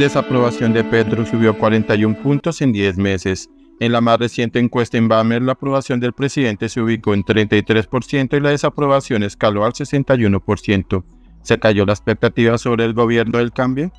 desaprobación de Petro subió 41 puntos en 10 meses. En la más reciente encuesta en Bamer, la aprobación del presidente se ubicó en 33% y la desaprobación escaló al 61%. ¿Se cayó la expectativa sobre el gobierno del cambio?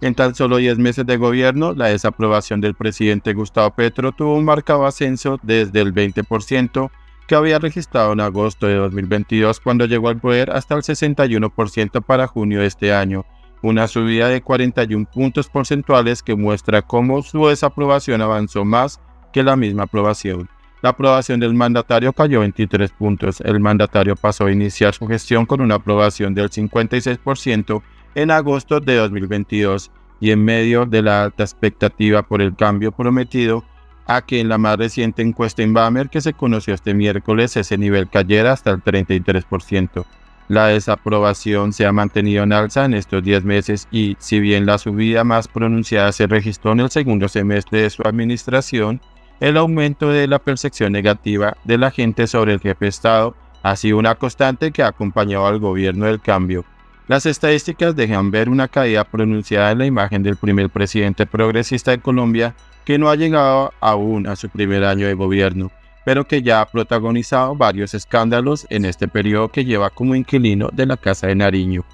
En tan solo 10 meses de gobierno, la desaprobación del presidente Gustavo Petro tuvo un marcado ascenso desde el 20% que había registrado en agosto de 2022 cuando llegó al poder hasta el 61% para junio de este año, una subida de 41 puntos porcentuales que muestra cómo su desaprobación avanzó más que la misma aprobación. La aprobación del mandatario cayó 23 puntos. El mandatario pasó a iniciar su gestión con una aprobación del 56% en agosto de 2022 y en medio de la alta expectativa por el cambio prometido a que en la más reciente encuesta en Bamer que se conoció este miércoles ese nivel cayera hasta el 33%. La desaprobación se ha mantenido en alza en estos 10 meses y si bien la subida más pronunciada se registró en el segundo semestre de su administración, el aumento de la percepción negativa de la gente sobre el jefe de Estado ha sido una constante que ha acompañado al gobierno del cambio. Las estadísticas dejan ver una caída pronunciada en la imagen del primer presidente progresista de Colombia que no ha llegado aún a su primer año de gobierno pero que ya ha protagonizado varios escándalos en este periodo que lleva como inquilino de la Casa de Nariño.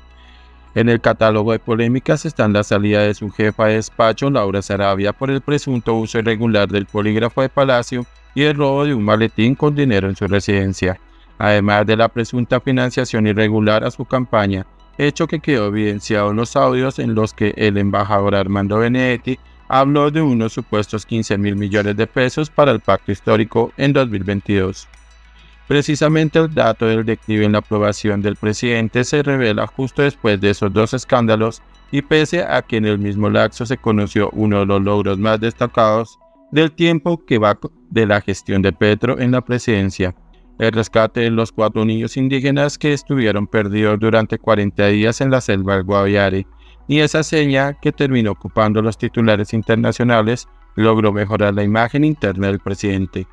En el catálogo de polémicas están la salida de su jefa de despacho, Laura Sarabia, por el presunto uso irregular del polígrafo de Palacio y el robo de un maletín con dinero en su residencia, además de la presunta financiación irregular a su campaña, hecho que quedó evidenciado en los audios en los que el embajador Armando Benedetti habló de unos supuestos 15 mil millones de pesos para el pacto histórico en 2022. Precisamente el dato del declive en la aprobación del presidente se revela justo después de esos dos escándalos y pese a que en el mismo laxo se conoció uno de los logros más destacados del tiempo que va de la gestión de Petro en la presidencia, el rescate de los cuatro niños indígenas que estuvieron perdidos durante 40 días en la selva del Guaviare y esa seña que terminó ocupando los titulares internacionales logró mejorar la imagen interna del presidente.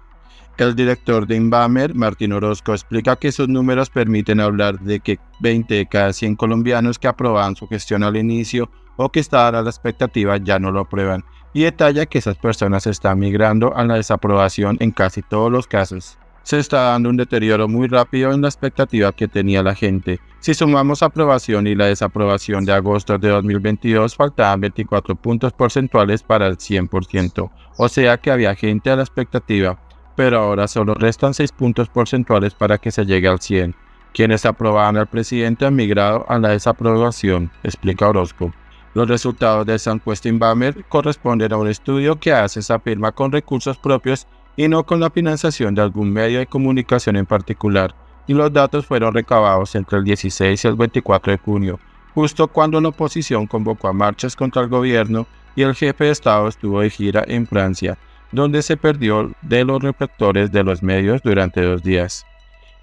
El director de Inbamer, Martín Orozco, explica que esos números permiten hablar de que 20 de cada 100 colombianos que aprobaban su gestión al inicio o que estaban a la expectativa ya no lo aprueban, y detalla que esas personas están migrando a la desaprobación en casi todos los casos se está dando un deterioro muy rápido en la expectativa que tenía la gente. Si sumamos aprobación y la desaprobación de agosto de 2022, faltaban 24 puntos porcentuales para el 100%, o sea que había gente a la expectativa, pero ahora solo restan 6 puntos porcentuales para que se llegue al 100. Quienes aprobaban al presidente han migrado a la desaprobación, explica Orozco. Los resultados de San Questin Bamer corresponden a un estudio que hace esa firma con recursos propios y no con la financiación de algún medio de comunicación en particular, y los datos fueron recabados entre el 16 y el 24 de junio, justo cuando la oposición convocó a marchas contra el gobierno y el jefe de Estado estuvo de gira en Francia, donde se perdió de los reflectores de los medios durante dos días.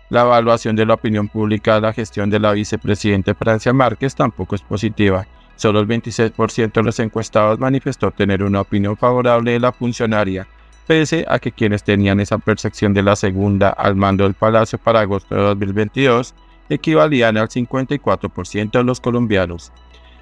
La evaluación de la opinión pública de la gestión de la vicepresidenta Francia Márquez tampoco es positiva. Solo el 26% de los encuestados manifestó tener una opinión favorable de la funcionaria, pese a que quienes tenían esa percepción de la segunda al mando del Palacio para agosto de 2022 equivalían al 54% de los colombianos.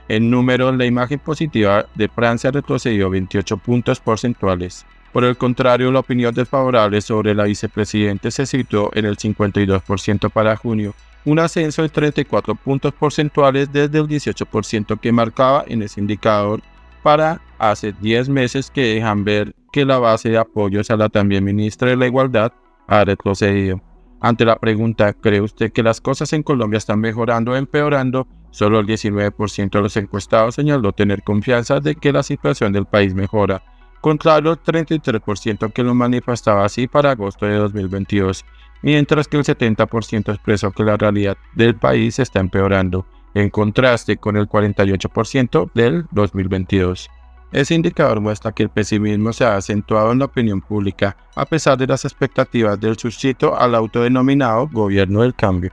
En número, la imagen positiva de Francia retrocedió 28 puntos porcentuales. Por el contrario, la opinión desfavorable sobre la vicepresidente se situó en el 52% para junio, un ascenso de 34 puntos porcentuales desde el 18% que marcaba en ese indicador para hace 10 meses que dejan ver que la base de apoyos a la también ministra de la Igualdad ha retrocedido. Ante la pregunta, ¿cree usted que las cosas en Colombia están mejorando o empeorando? Solo el 19% de los encuestados señaló tener confianza de que la situación del país mejora, contrario al 33% que lo manifestaba así para agosto de 2022, mientras que el 70% expresó que la realidad del país está empeorando en contraste con el 48% del 2022. Ese indicador muestra que el pesimismo se ha acentuado en la opinión pública a pesar de las expectativas del suscito al autodenominado gobierno del cambio.